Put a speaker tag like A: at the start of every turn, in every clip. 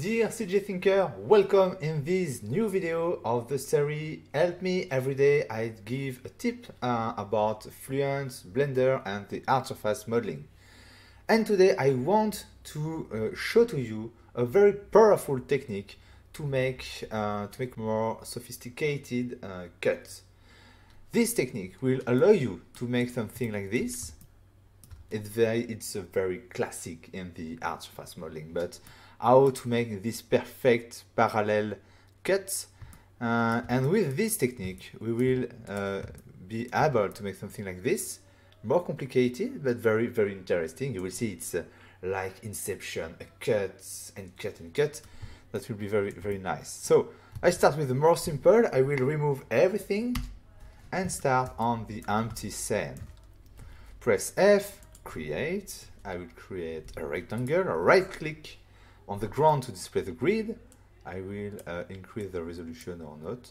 A: Dear CG Thinker, welcome in this new video of the series Help Me Everyday I give a tip uh, about Fluent, Blender and the hard surface modeling. And today I want to uh, show to you a very powerful technique to make, uh, to make more sophisticated uh, cuts. This technique will allow you to make something like this. It's very, it's a very classic in the hard surface modeling, but how to make this perfect parallel cut. Uh, and with this technique, we will uh, be able to make something like this, more complicated, but very, very interesting. You will see it's uh, like Inception, a cut and cut and cut. That will be very, very nice. So I start with the more simple. I will remove everything and start on the empty scene. Press F, create. I will create a rectangle, right click on the ground to display the grid. I will uh, increase the resolution or not.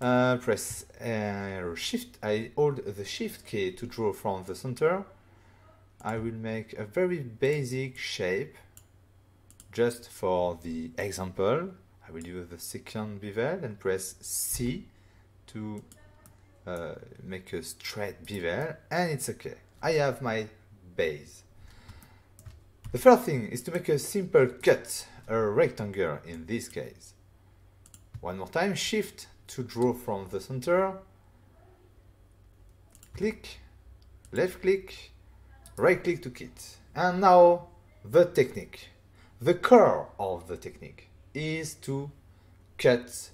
A: Uh, press uh, shift, I hold the shift key to draw from the center. I will make a very basic shape just for the example. I will use the second bevel and press C to uh, make a straight bevel and it's okay. I have my base. The first thing is to make a simple cut, a rectangle in this case. One more time, shift to draw from the center, click, left click, right click to kit. And now the technique. The core of the technique is to cut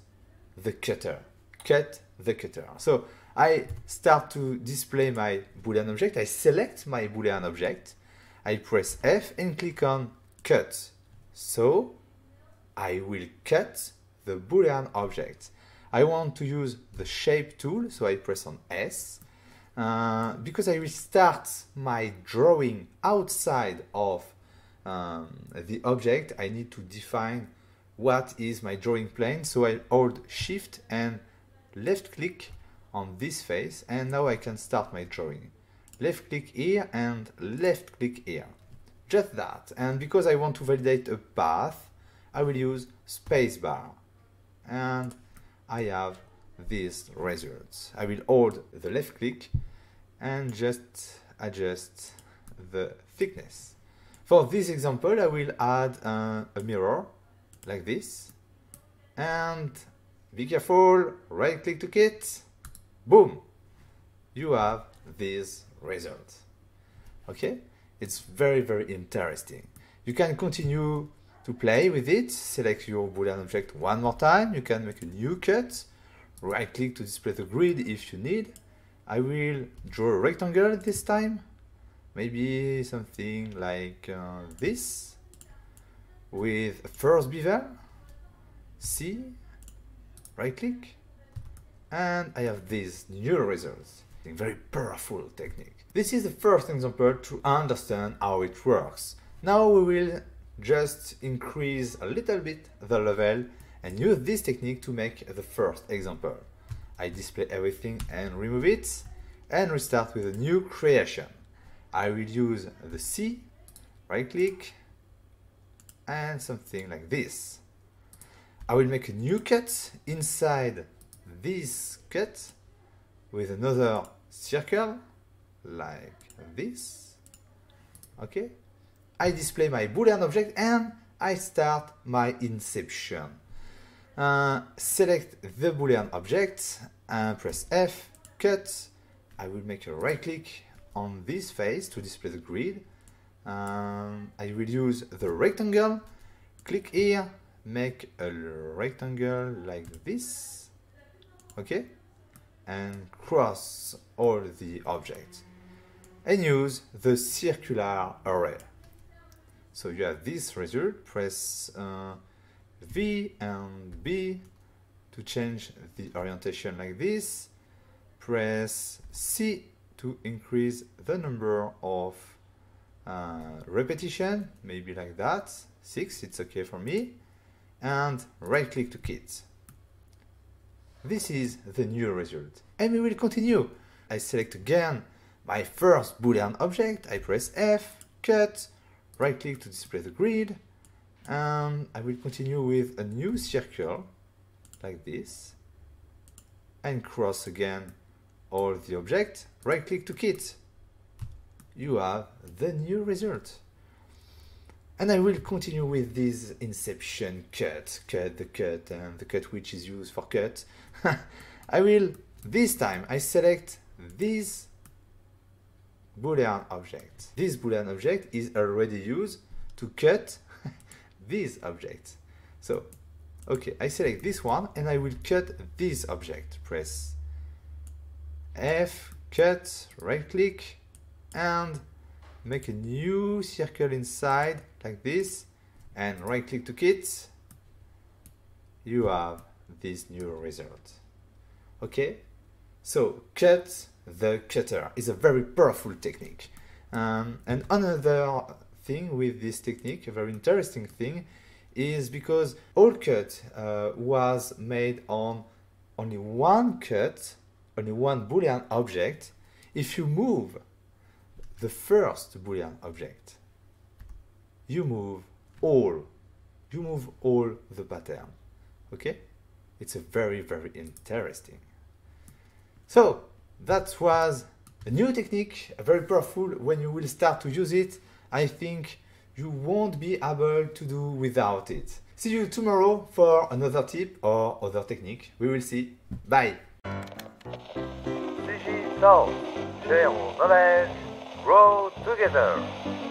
A: the cutter. Cut the cutter. So I start to display my boolean object. I select my boolean object. I press F and click on cut. So I will cut the boolean object. I want to use the shape tool, so I press on S. Uh, because I will start my drawing outside of um, the object, I need to define what is my drawing plane. So I hold shift and left click on this face and now I can start my drawing. Left click here and left click here. Just that. And because I want to validate a path, I will use spacebar. And I have these results. I will hold the left click and just adjust the thickness. For this example, I will add uh, a mirror like this. And be careful, right click to kit, boom, you have this result. Okay, it's very, very interesting. You can continue to play with it, select your boolean object one more time, you can make a new cut, right click to display the grid if you need. I will draw a rectangle this time, maybe something like uh, this, with a first bevel, C, right click, and I have these new results. Very powerful technique. This is the first example to understand how it works. Now we will just increase a little bit the level and use this technique to make the first example. I display everything and remove it and restart with a new creation. I will use the C, right click and something like this. I will make a new cut inside this cut with another circle like this. Okay. I display my boolean object and I start my inception. Uh, select the boolean object and press F, cut. I will make a right click on this face to display the grid. Um, I will use the rectangle, click here, make a rectangle like this okay and cross all the objects. And use the circular array. So you have this result press uh, V and B to change the orientation like this. Press C to increase the number of uh, repetition maybe like that. Six it's okay for me. And right click to kit this is the new result. And we will continue. I select again my first boolean object, I press F, cut, right click to display the grid, and I will continue with a new circle like this and cross again all the object, right click to kit. You have the new result. And I will continue with this inception cut, cut the cut and the cut which is used for cut. I will, this time I select this boolean object. This boolean object is already used to cut this object. So, okay, I select this one and I will cut this object. Press F, cut, right click, and make a new circle inside like this and right click to kit. You have this new result. Okay, so cut the cutter is a very powerful technique. Um, and another thing with this technique, a very interesting thing, is because all cut uh, was made on only one cut, only one boolean object. If you move the first boolean object, you move all, you move all the pattern. Okay, it's a very very interesting. So that was a new technique, a very powerful. When you will start to use it, I think you won't be able to do without it. See you tomorrow for another tip or other technique. We will see. Bye.
B: CG Thoughts, share our knowledge, grow together.